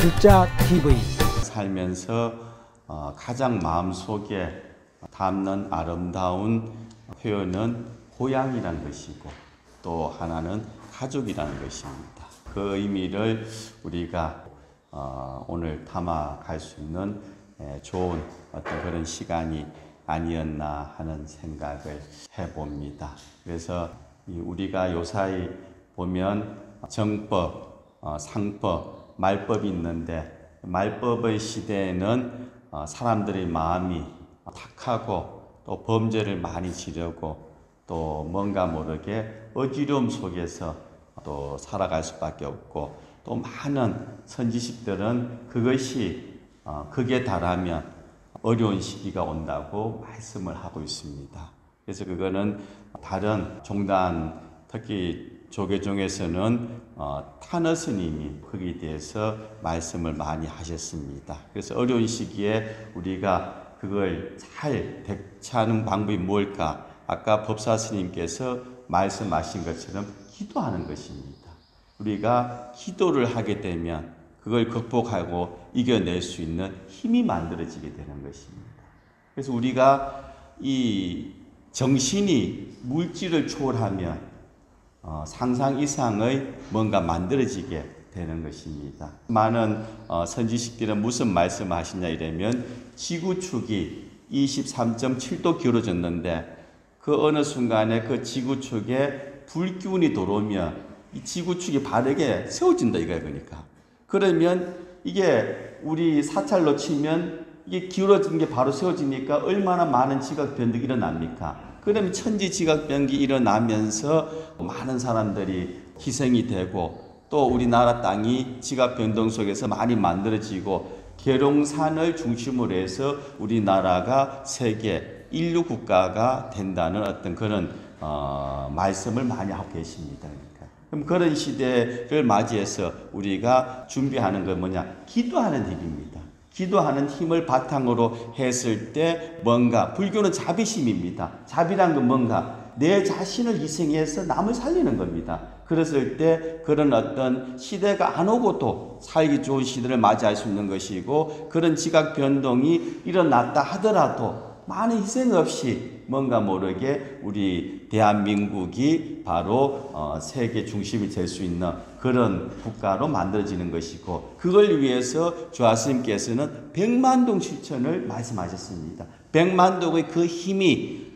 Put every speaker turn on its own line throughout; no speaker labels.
글자 TV
살면서 어, 가장 마음속에 담는 아름다운 표현은 고향이라는 것이고 또 하나는 가족이라는 것입니다. 그 의미를 우리가 어, 오늘 담아갈 수 있는 에, 좋은 어떤 그런 시간이 아니었나 하는 생각을 해봅니다. 그래서 이 우리가 요사이 보면 정법, 어, 상법, 말법이 있는데 말법의 시대에는 어, 사람들의 마음이 탁하고 또 범죄를 많이 지려고 또 뭔가 모르게 어지러움 속에서 또 살아갈 수밖에 없고 또 많은 선지식들은 그것이 어, 극에 달하면 어려운 시기가 온다고 말씀을 하고 있습니다. 그래서 그거는 다른 종단 특히 조계종에서는 어, 타너 스님이 거기에 대해서 말씀을 많이 하셨습니다. 그래서 어려운 시기에 우리가 그걸 잘 대처하는 방법이 뭘까? 아까 법사 스님께서 말씀하신 것처럼 기도하는 것입니다. 우리가 기도를 하게 되면 그걸 극복하고 이겨낼 수 있는 힘이 만들어지게 되는 것입니다. 그래서 우리가 이 정신이 물질을 초월하면 어, 상상 이상의 뭔가 만들어지게 되는 것입니다. 많은 어, 선지식들은 무슨 말씀하시냐 이러면 지구축이 23.7도 기울어졌는데 그 어느 순간에 그 지구축에 불기운이 들어오면 이 지구축이 바르게 세워진다 이거야 그러니까. 그러면 이게 우리 사찰로 치면 이게 기울어진 게 바로 세워지니까 얼마나 많은 지각 변동이 일어납니까? 그러면 천지 지각 변기 일어나면서 많은 사람들이 희생이 되고 또 우리나라 땅이 지각 변동 속에서 많이 만들어지고 계룡산을 중심으로 해서 우리나라가 세계 인류 국가가 된다는 어떤 그런 어, 말씀을 많이 하고 계십니다. 그럼 그런 시대를 맞이해서 우리가 준비하는 건 뭐냐? 기도하는 일입니다. 기도하는 힘을 바탕으로 했을 때 뭔가 불교는 자비심입니다. 자비란 건 뭔가 내 자신을 희생해서 남을 살리는 겁니다. 그랬을 때 그런 어떤 시대가 안 오고 또 살기 좋은 시대를 맞이할 수 있는 것이고 그런 지각 변동이 일어났다 하더라도 많은 희생 없이 뭔가 모르게 우리 대한민국이 바로 어, 세계 중심이 될 수 있는 그런 국가로 만들어지는 것이고 그걸 위해서 조아스님께서는 백만동 실천을 말씀하셨습니다. 백만동의 그 힘이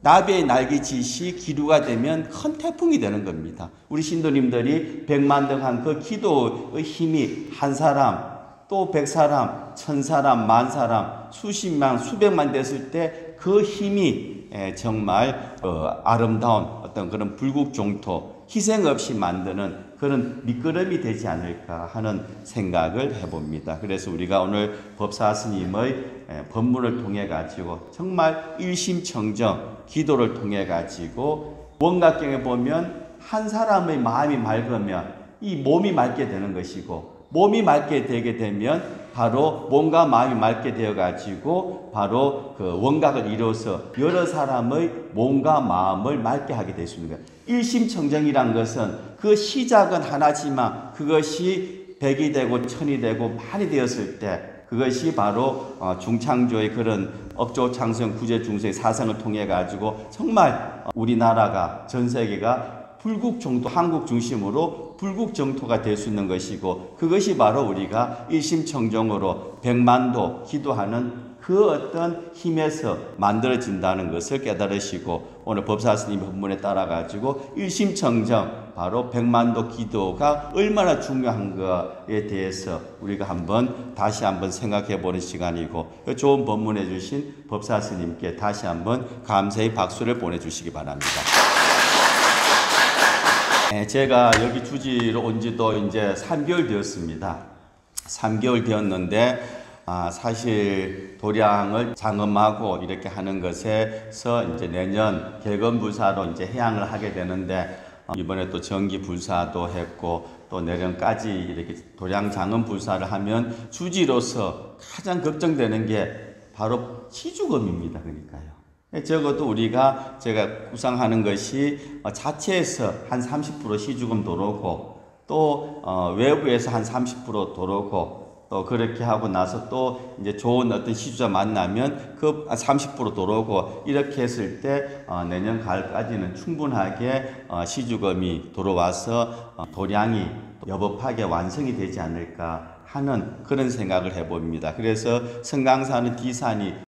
나비의 날개짓이 기류가 되면 큰 태풍이 되는 겁니다. 우리 신도님들이 백만동 한그 기도의 힘이 한 사람 또 백 사람, 천 사람, 만 사람, 수십만, 수백만 됐을 때 그 힘이 정말 어, 아름다운 어떤 그런 불국 종토, 희생 없이 만드는 그런 미끄럼이 되지 않을까 하는 생각을 해봅니다. 그래서 우리가 오늘 법사 스님의 법문을 통해 가지고 정말 일심청정 기도를 통해 가지고 원각경에 보면 한 사람의 마음이 맑으면 이 몸이 맑게 되는 것이고 몸이 맑게 되게 되면 바로 몸과 마음이 맑게 되어 가지고 바로 그 원각을 이루어서 여러 사람의 몸과 마음을 맑게 하게 될 수 있는. 일심청정이란 것은 그 시작은 하나지만 그것이 백이 되고 천이 되고 많이 되었을 때 그것이 바로 어, 중창조의 그런 업조 창성 구제 중세의 사상을 통해 가지고 정말 우리나라가 전 세계가 불국 정토, 한국 중심으로 불국 정토가 될 수 있는 것이고 그것이 바로 우리가 일심청정으로 백만도 기도하는 그 어떤 힘에서 만들어진다는 것을 깨달으시고 오늘 법사 스님 본문에 따라 가지고 일심청정 바로 백만도 기도가 얼마나 중요한가에 대해서 우리가 한번 다시 한번 생각해 보는 시간이고 좋은 법문해 주신 법사 스님께 다시 한번 감사의 박수를 보내 주시기 바랍니다. 네, 제가 여기 주지로 온 지도 이제 3개월 되었습니다. 3개월 되었는데, 아, 사실 도량을 장엄하고 이렇게 하는 것에서 이제 내년 개건불사로 이제 해양을 하게 되는데, 어, 이번에 또 정기불사도 했고, 또 내년까지 이렇게 도량 장엄불사를 하면 주지로서 가장 걱정되는 게 바로 시주금입니다. 그러니까요. 적어도 우리가 제가 구상하는 것이 어, 자체에서 한 30% 시주금 도로고 또 어, 외부에서 한 30% 도로고 또 그렇게 하고 나서 또 이제 좋은 어떤 시주자 만나면 그 30% 도로고 이렇게 했을 때 어, 내년 가을까지는 충분하게 어, 시주금이 어, 도량이 여법하게 완성이 되지 않을까 하는 그런 생각을 해봅니다. 그래서 성강산은 디산이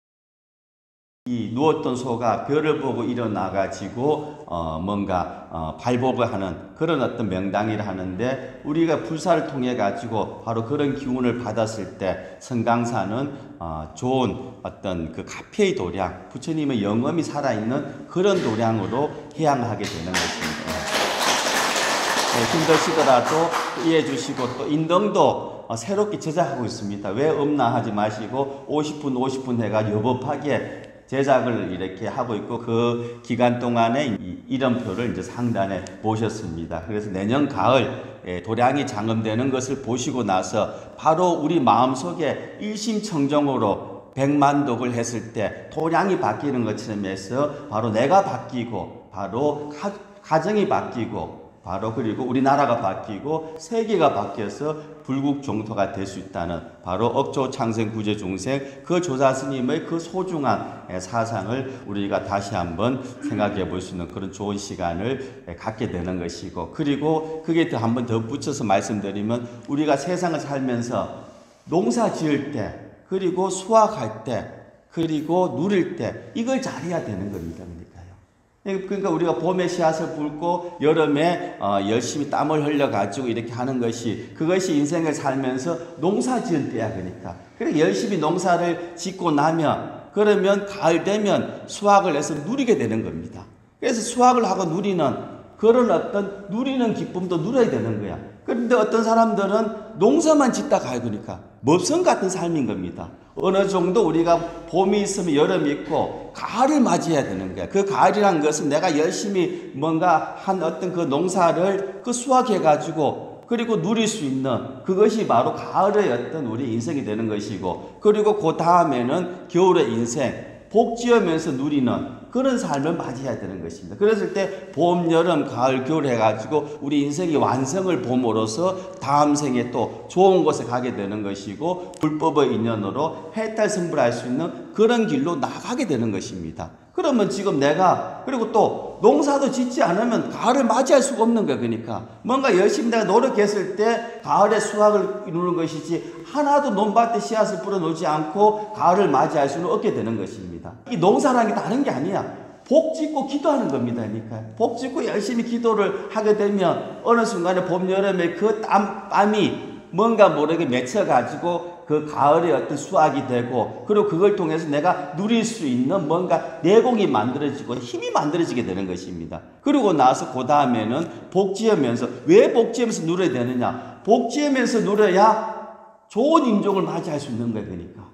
이 누웠던 소가 별을 보고 일어나 가지고 어 뭔가 어 발복을 하는 그런 어떤 명당이라 하는데 우리가 불사를 통해 가지고 바로 그런 기운을 받았을 때 성강사는 어 좋은 어떤 그 카페의 도량 부처님의 영험이 살아있는 그런 도량으로 해양하게 되는 것입니다. 네, 힘드시더라도 이해해 주시고 또 인등도 어, 새롭게 제작하고 있습니다. 왜 없나 하지 마시고 50분 50분 해가 여법하게 제작을 이렇게 하고 있고 그 기간 동안에 이름표를 이제 상단에 모셨습니다. 그래서 내년 가을 예, 도량이 장엄되는 것을 보시고 나서 바로 우리 마음속에 일심청정으로 백만독을 했을 때 도량이 바뀌는 것처럼 해서 바로 내가 바뀌고 바로 가정이 바뀌고 바로 그리고 우리나라가 바뀌고 세계가 바뀌어서 불국 종토가 될 수 있다는 바로 억조 창생 구제 중생 그 조사 스님의 그 소중한 사상을 우리가 다시 한번 생각해 볼 수 있는 그런 좋은 시간을 갖게 되는 것이고 그리고 그게 더 한번 더 붙여서 말씀드리면 우리가 세상을 살면서 농사 지을 때 그리고 수확할 때 그리고 누릴 때 이걸 잘해야 되는 겁니다. 그러니까 우리가 봄에 씨앗을 붉고 여름에 어, 열심히 땀을 흘려 가지고 이렇게 하는 것이 그것이 인생을 살면서 농사 지을 때야 그러니까. 그래 열심히 농사를 짓고 나면 그러면 가을 되면 수확을 해서 누리게 되는 겁니다. 그래서 수확을 하고 누리는 그런 어떤 누리는 기쁨도 누려야 되는 거야. 그런데 어떤 사람들은 농사만 짓다 가요 그러니까 머슴 같은 삶인 겁니다. 어느 정도 우리가 봄이 있으면 여름이 있고 가을을 맞이해야 되는 거야. 그 가을이란 것은 내가 열심히 뭔가 한 어떤 그 농사를 그 수확해 가지고 그리고 누릴 수 있는 그것이 바로 가을의 어떤 우리 인생이 되는 것이고 그리고 그 다음에는 겨울의 인생 복지하면서 누리는 그런 삶을 맞이해야 되는 것입니다. 그랬을 때 봄, 여름, 가을, 겨울 해가지고 우리 인생이 완성을 봄으로써 다음 생에 또 좋은 곳에 가게 되는 것이고 불법의 인연으로 해탈 승부할 수 있는 그런 길로 나가게 되는 것입니다. 그러면 지금 내가 그리고 또 농사도 짓지 않으면 가을을 맞이할 수가 없는 거야 그러니까 뭔가 열심히 내가 노력했을 때 가을에 수확을 이루는 것이지 하나도 논밭에 씨앗을 뿌려놓지 않고 가을을 맞이할 수는 없게 되는 것입니다. 이 농사라는 게 다른 게 아니야. 복 짓고 기도하는 겁니다. 그러니까 복 짓고 열심히 기도를 하게 되면 어느 순간에 봄 여름에 그 땀, 땀이 뭔가 모르게 맺혀가지고 그 가을에 어떤 수확이 되고 그리고 그걸 통해서 내가 누릴 수 있는 뭔가 내공이 만들어지고 힘이 만들어지게 되는 것입니다. 그리고 나서 그 다음에는 복지하면서 왜 복지하면서 누려야 되느냐? 복지하면서 누려야 좋은 인종을 맞이할 수 있는 거예요. 그러니까.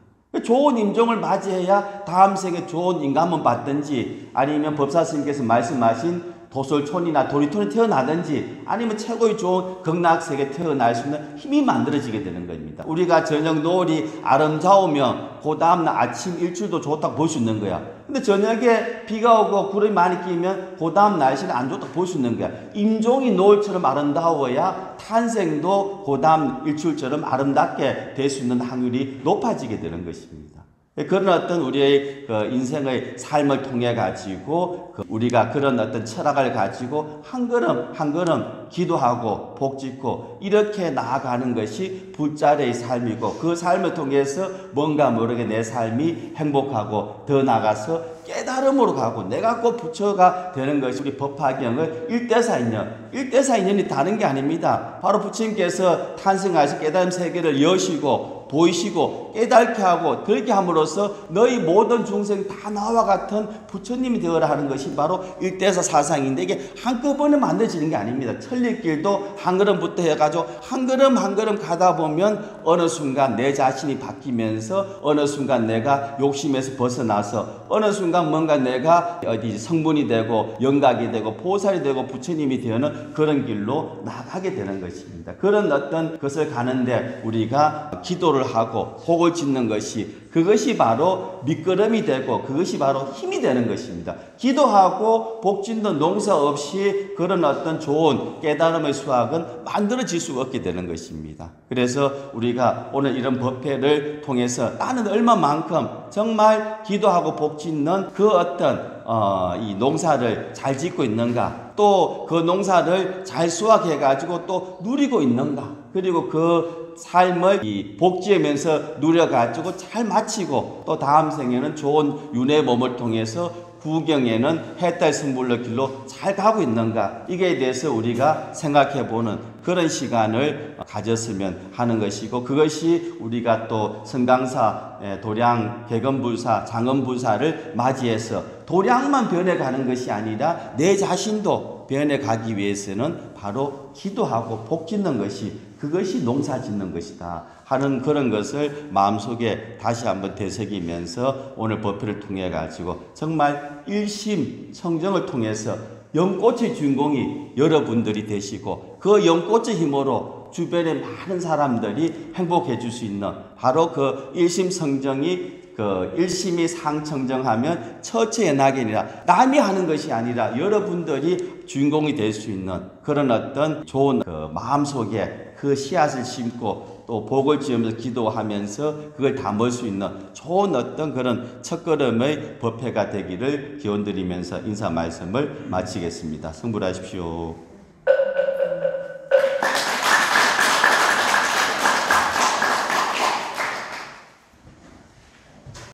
좋은 인종을 맞이해야 다음 생에 좋은 인감을 받든지 아니면 법사스님께서 말씀하신 도솔촌이나 도리촌에 태어나든지 아니면 최고의 좋은 극락세계 태어날 수 있는 힘이 만들어지게 되는 겁니다. 우리가 저녁 노을이 아름다우면 그 다음날 아침 일출도 좋다고 볼 수 있는 거야. 근데 저녁에 비가 오고 구름이 많이 끼면 그 다음 날씨는 안 좋다고 볼 수 있는 거야. 임종이 노을처럼 아름다워야 탄생도 그 다음 일출처럼 아름답게 될 수 있는 확률이 높아지게 되는 것입니다. 그런 어떤 우리의 그 인생의 삶을 통해 가지고 그 우리가 그런 어떤 철학을 가지고 한 걸음 한 걸음 기도하고 복짓고 이렇게 나아가는 것이 불자리의 삶이고 그 삶을 통해서 뭔가 모르게 내 삶이 행복하고 더 나가서 깨달음으로 가고 내가 꼭 부처가 되는 것이 우리 법화경을 일대사 인연 일대사 인연이 다른 게 아닙니다. 바로 부처님께서 탄생하시 깨달음 세계를 여시고 보이시고 깨닫게 하고 들게 함으로써 너희 모든 중생 다 나와 같은 부처님이 되어라 하는 것이 바로 일대사 사상인데 이게 한꺼번에 만들어지는 게 아닙니다. 천리길도 한 걸음부터 해가지고 한 걸음 한 걸음 가다 보면 어느 순간 내 자신이 바뀌면서 어느 순간 내가 욕심에서 벗어나서 어느 순간 뭔가 내가 어디 성분이 되고 영각이 되고 보살이 되고 부처님이 되는 그런 길로 나가게 되는 것입니다. 그런 어떤 것을 가는데 우리가 기도를 하고 복을 짓는 것이 그것이 바로 밑거름이 되고 그것이 바로 힘이 되는 것입니다. 기도하고 복 짓는 농사 없이 그런 어떤 좋은 깨달음의 수확은 만들어질 수가 없게 되는 것입니다. 그래서 우리가 오늘 이런 법회를 통해서 나는 얼마만큼 정말 기도하고 복 짓는 그 어떤 어, 이 농사를 잘 짓고 있는가 또 그 농사를 잘 수확해 가지고 또 누리고 있는가 그리고 그 삶을 이 복지하면서 누려가지고 잘 마치고 또 다음 생에는 좋은 윤회 몸을 통해서 구경에는 해탈 승불의 길로 잘 가고 있는가? 이게 대해서 우리가 생각해 보는 그런 시간을 가졌으면 하는 것이고 그것이 우리가 또 성강사 예, 도량 개건불사 장엄불사를 맞이해서 도량만 변해가는 것이 아니라 내 자신도 변해 가기 위해서는 바로 기도하고 복 짓는 것이 그것이 농사 짓는 것이다 하는 그런 것을 마음속에 다시 한번 되새기면서 오늘 법회를 통해 가지고 정말 일심 성정을 통해서 연꽃의 주인공이 여러분들이 되시고 그 연꽃의 힘으로 주변의 많은 사람들이 행복해 줄 수 있는 바로 그 일심성정이 그 일심이 상청정하면 처처의 낙이니라 남이 하는 것이 아니라 여러분들이 주인공이 될 수 있는 그런 어떤 좋은 그 마음속에 그 씨앗을 심고 또 복을 지으면서 기도하면서 그걸 담을 수 있는 좋은 어떤 그런 첫걸음의 법회가 되기를 기원드리면서 인사 말씀을 마치겠습니다. 성불하십시오.